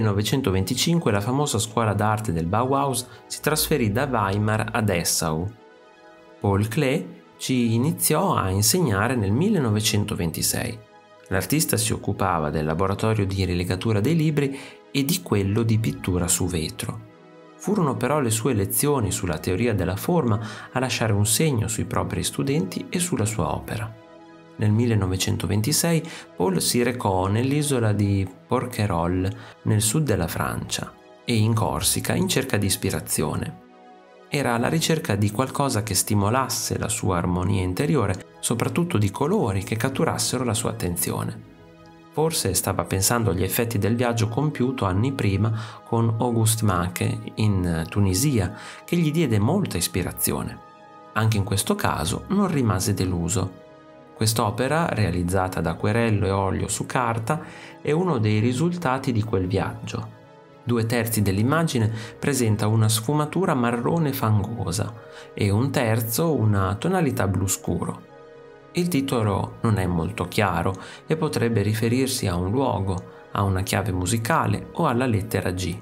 1925 la famosa scuola d'arte del Bauhaus si trasferì da Weimar a Dessau. Paul Klee ci iniziò a insegnare nel 1926. L'artista si occupava del laboratorio di rilegatura dei libri e di quello di pittura su vetro. Furono però le sue lezioni sulla teoria della forma a lasciare un segno sui propri studenti e sulla sua opera. Nel 1926 Paul si recò nell'isola di Porquerolles, nel sud della Francia, e in Corsica in cerca di ispirazione. Era alla ricerca di qualcosa che stimolasse la sua armonia interiore, soprattutto di colori che catturassero la sua attenzione. Forse stava pensando agli effetti del viaggio compiuto anni prima con Auguste Mache in Tunisia, che gli diede molta ispirazione. Anche in questo caso non rimase deluso. Quest'opera, realizzata da acquerello e olio su carta, è uno dei risultati di quel viaggio. Due terzi dell'immagine presenta una sfumatura marrone fangosa e un terzo una tonalità blu scuro. Il titolo non è molto chiaro e potrebbe riferirsi a un luogo, a una chiave musicale o alla lettera G.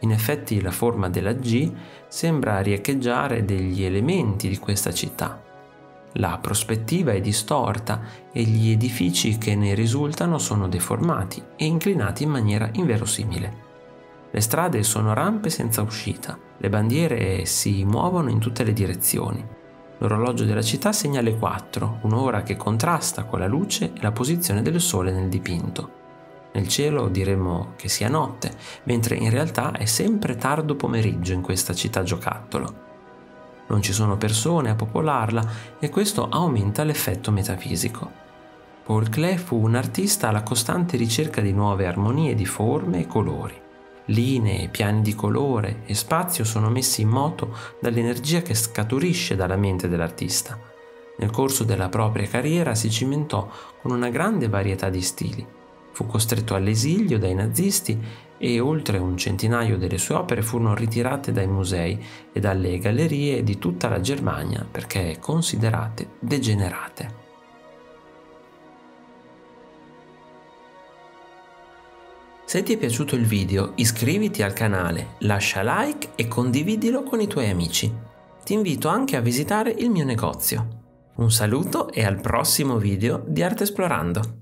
In effetti la forma della G sembra riecheggiare degli elementi di questa città. La prospettiva è distorta e gli edifici che ne risultano sono deformati e inclinati in maniera inverosimile. Le strade sono rampe senza uscita, le bandiere si muovono in tutte le direzioni. L'orologio della città segna le 4, un'ora che contrasta con la luce e la posizione del sole nel dipinto. Nel cielo diremmo che sia notte, mentre in realtà è sempre tardo pomeriggio in questa città giocattolo. Non ci sono persone a popolarla e questo aumenta l'effetto metafisico. Paul Klee fu un artista alla costante ricerca di nuove armonie di forme e colori. Linee, piani di colore e spazio sono messi in moto dall'energia che scaturisce dalla mente dell'artista. Nel corso della propria carriera si cimentò con una grande varietà di stili. Fu costretto all'esilio dai nazisti e oltre un centinaio delle sue opere furono ritirate dai musei e dalle gallerie di tutta la Germania perché considerate degenerate. Se ti è piaciuto il video iscriviti al canale, lascia like e condividilo con i tuoi amici. Ti invito anche a visitare il mio negozio. Un saluto e al prossimo video di Arte Esplorando.